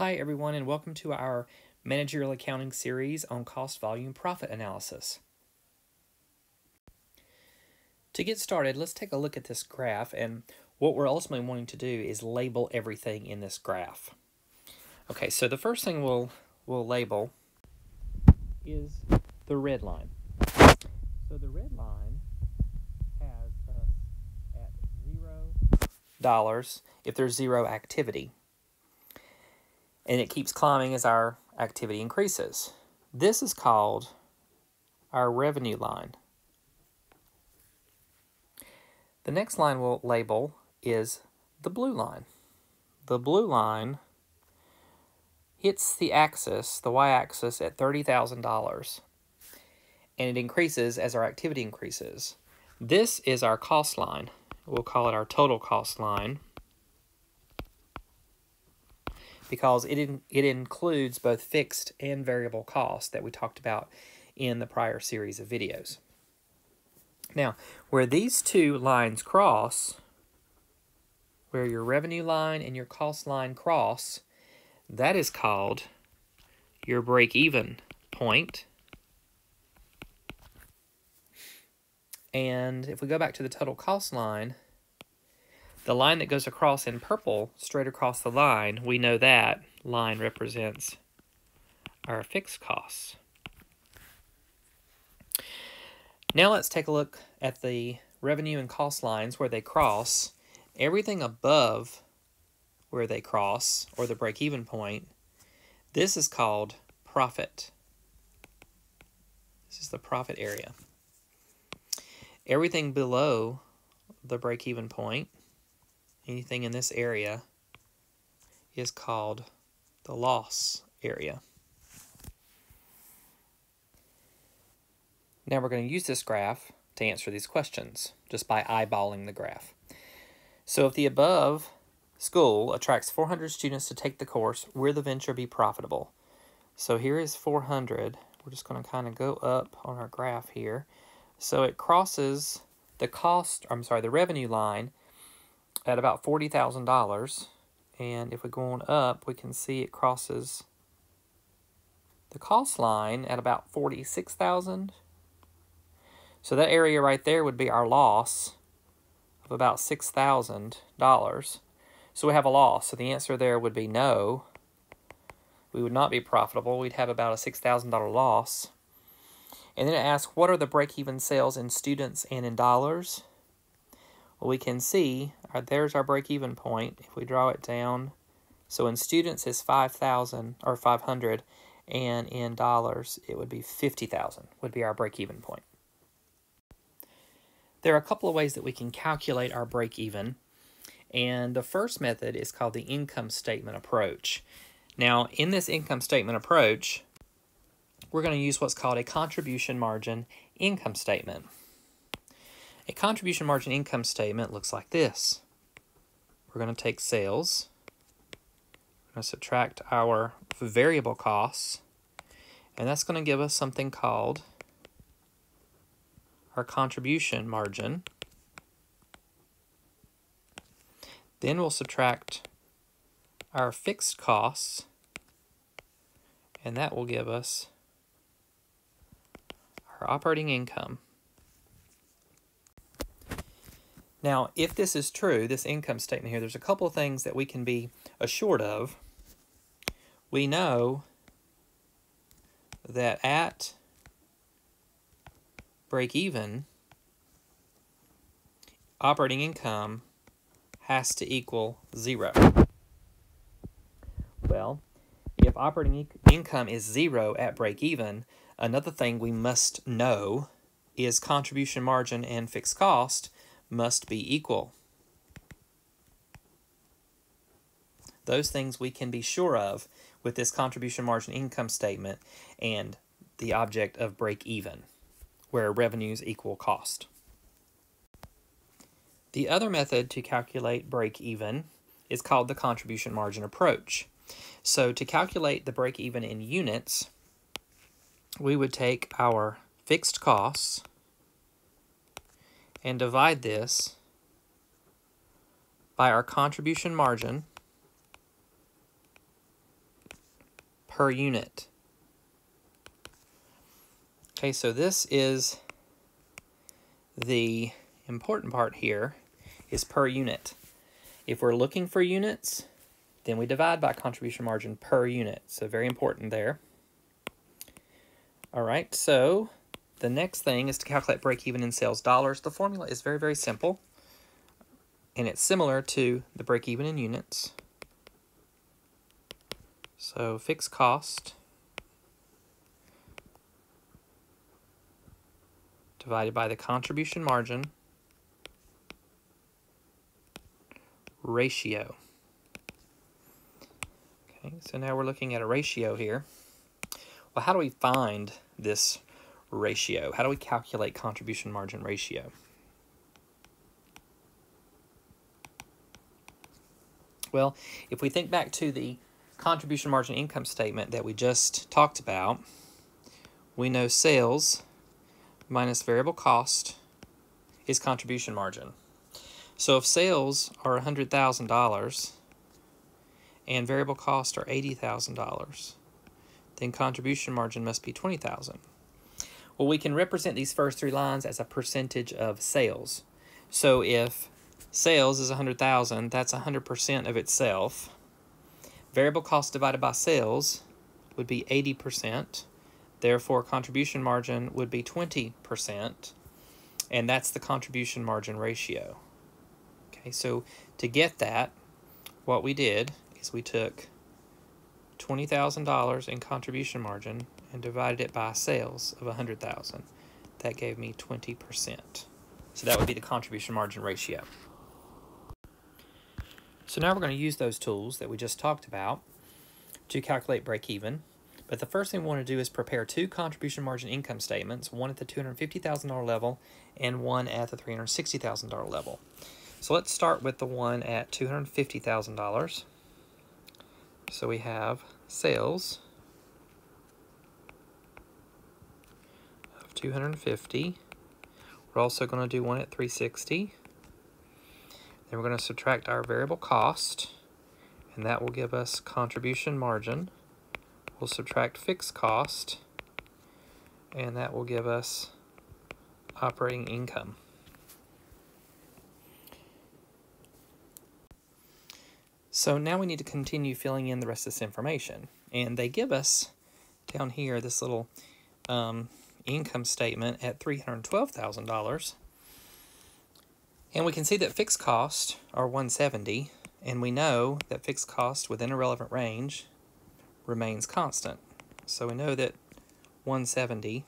Hi, everyone, and welcome to our managerial accounting series on cost volume profit analysis. To get started, let's take a look at this graph, and what we're ultimately wanting to do is label everything in this graph. Okay, so the first thing we'll, we'll label is the red line. So the red line has us at zero dollars if there's zero activity and it keeps climbing as our activity increases. This is called our revenue line. The next line we'll label is the blue line. The blue line hits the axis, the y-axis, at $30,000, and it increases as our activity increases. This is our cost line. We'll call it our total cost line because it, in, it includes both fixed and variable costs that we talked about in the prior series of videos. Now, where these two lines cross, where your revenue line and your cost line cross, that is called your break-even point. And if we go back to the total cost line, the line that goes across in purple, straight across the line, we know that line represents our fixed costs. Now let's take a look at the revenue and cost lines where they cross. Everything above where they cross, or the break-even point, this is called profit. This is the profit area. Everything below the break-even point anything in this area is called the loss area. Now we're going to use this graph to answer these questions just by eyeballing the graph. So if the above school attracts 400 students to take the course, will the venture be profitable? So here is 400. We're just going to kind of go up on our graph here. So it crosses the cost, I'm sorry, the revenue line at about $40,000. And if we go on up, we can see it crosses the cost line at about 46,000. So that area right there would be our loss of about $6,000. So we have a loss. So the answer there would be no. We would not be profitable. We'd have about a $6,000 loss. And then it asks, what are the break-even sales in students and in dollars? Well, we can see uh, there's our break-even point if we draw it down. So in students it's 5,000 or 500 and in dollars it would be 50,000 would be our break-even point. There are a couple of ways that we can calculate our break-even and the first method is called the income statement approach. Now in this income statement approach we're going to use what's called a contribution margin income statement. A contribution margin income statement looks like this. We're going to take sales, we're going to subtract our variable costs, and that's going to give us something called our contribution margin. Then we'll subtract our fixed costs, and that will give us our operating income. Now, if this is true, this income statement here, there's a couple of things that we can be assured of. We know that at break even, operating income has to equal zero. Well, if operating e income is zero at break even, another thing we must know is contribution margin and fixed cost must be equal. Those things we can be sure of with this contribution margin income statement and the object of break even, where revenues equal cost. The other method to calculate break even is called the contribution margin approach. So to calculate the break even in units, we would take our fixed costs and divide this by our contribution margin per unit. Okay, so this is the important part here is per unit. If we're looking for units, then we divide by contribution margin per unit. So very important there. All right, so the next thing is to calculate break even in sales dollars. The formula is very, very simple, and it's similar to the break even in units. So fixed cost divided by the contribution margin ratio. Okay, so now we're looking at a ratio here. Well, how do we find this ratio? How do we calculate contribution margin ratio? Well, if we think back to the contribution margin income statement that we just talked about, we know sales minus variable cost is contribution margin. So if sales are $100,000 and variable costs are $80,000, then contribution margin must be 20,000. Well, we can represent these first three lines as a percentage of sales. So if sales is 100,000, that's 100% of itself. Variable cost divided by sales would be 80%. Therefore, contribution margin would be 20%, and that's the contribution margin ratio. Okay, so to get that, what we did is we took $20,000 in contribution margin and divided it by sales of 100,000. That gave me 20%. So that would be the contribution margin ratio. So now we're going to use those tools that we just talked about to calculate break even. But the first thing we want to do is prepare two contribution margin income statements, one at the $250,000 level and one at the $360,000 level. So let's start with the one at $250,000. So we have sales 250. We're also going to do one at 360. Then we're going to subtract our variable cost, and that will give us contribution margin We'll subtract fixed cost, and that will give us operating income. So now we need to continue filling in the rest of this information. And they give us down here this little um, income statement at $312,000. And we can see that fixed costs are 170 and we know that fixed costs within a relevant range remains constant. So we know that 170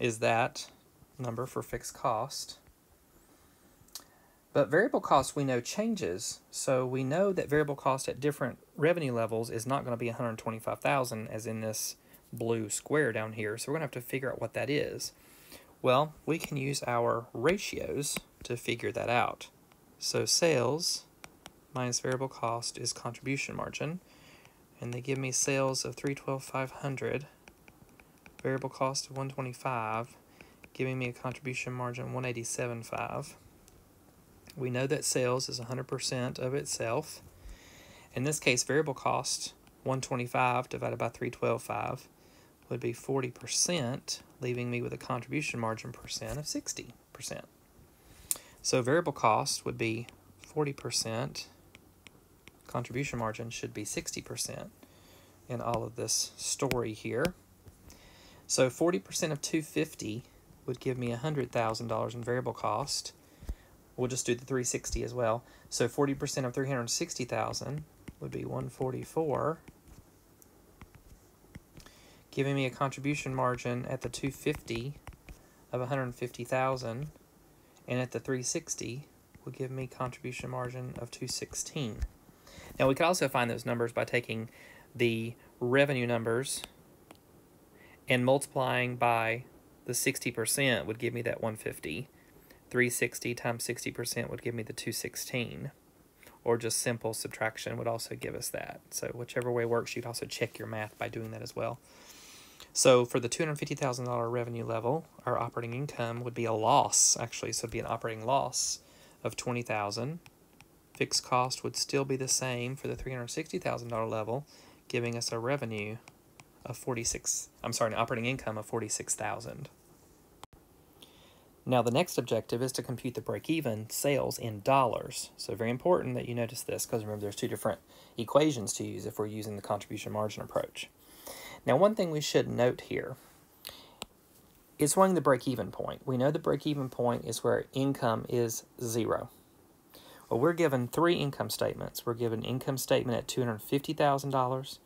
is that number for fixed cost. But variable cost we know changes, so we know that variable cost at different revenue levels is not going to be 125,000 as in this blue square down here, so we're going to have to figure out what that is. Well, we can use our ratios to figure that out. So sales minus variable cost is contribution margin and they give me sales of 312,500, variable cost of 125, giving me a contribution margin 187.5. We know that sales is 100% of itself. In this case, variable cost 125 divided by 312.5 would be 40%, leaving me with a contribution margin percent of 60%. So variable cost would be 40% contribution margin should be 60% in all of this story here. So 40% of 250 would give me $100,000 in variable cost. We'll just do the 360 as well. So 40% of 360,000 would be 144, giving me a contribution margin at the 250 of 150,000 and at the 360 will give me contribution margin of 216. Now we could also find those numbers by taking the revenue numbers and multiplying by the 60% would give me that 150. 360 times 60% would give me the 216. Or just simple subtraction would also give us that. So whichever way works, you'd also check your math by doing that as well. So for the $250,000 revenue level, our operating income would be a loss, actually. So it'd be an operating loss of 20000 Fixed cost would still be the same for the $360,000 level, giving us a revenue of 46, I'm sorry, an operating income of 46,000. Now the next objective is to compute the break-even sales in dollars. So very important that you notice this because remember there's two different equations to use if we're using the contribution margin approach. Now one thing we should note here is running the break-even point. We know the break-even point is where income is zero. Well, we're given three income statements. We're given an income statement at $250,000.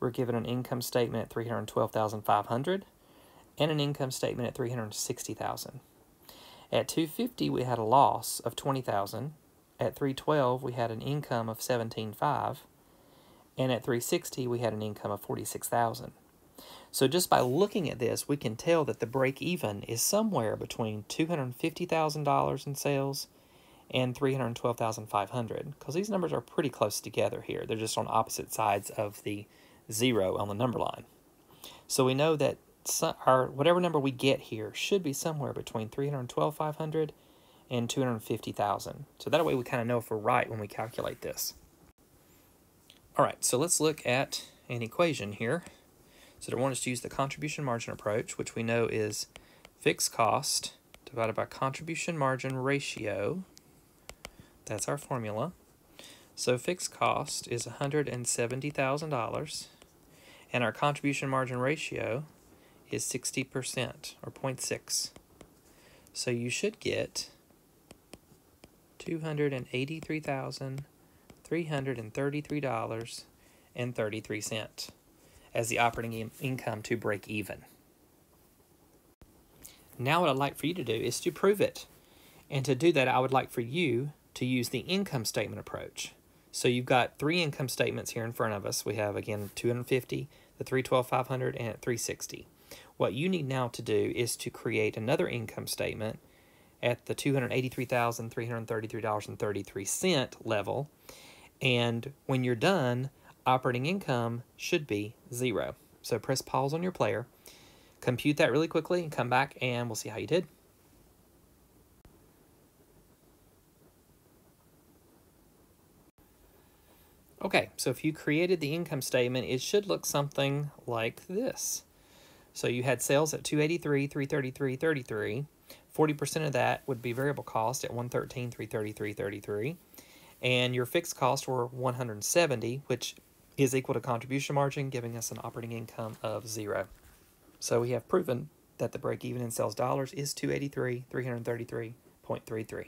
We're given an income statement at 312500 and an income statement at 360000 At 250 we had a loss of 20000 At 312 we had an income of 175 and at 360 we had an income of 46000 so just by looking at this, we can tell that the break even is somewhere between $250,000 in sales and 312,500 because these numbers are pretty close together here. They're just on opposite sides of the zero on the number line. So we know that our whatever number we get here should be somewhere between 312,500 and 250,000. So that way we kind of know if we're right when we calculate this. All right, so let's look at an equation here. So they want us to use the contribution margin approach, which we know is fixed cost divided by contribution margin ratio that's our formula. So fixed cost is $170,000 and our contribution margin ratio is 60% or 0.6. So you should get $283,333.33 as the operating income to break even. Now what I'd like for you to do is to prove it. And to do that, I would like for you to use the income statement approach. So you've got three income statements here in front of us. We have, again, 250, the 312, 500, and 360. What you need now to do is to create another income statement at the $283,333.33 level. And when you're done, operating income should be zero. So press pause on your player, compute that really quickly, and come back and we'll see how you did. Okay, so if you created the income statement, it should look something like this. So you had sales at 283, 333, 33. 40% of that would be variable cost at 113, 333, 33. And your fixed costs were 170, which is equal to contribution margin, giving us an operating income of zero. So we have proven that the break even in sales dollars is 283, 333.33.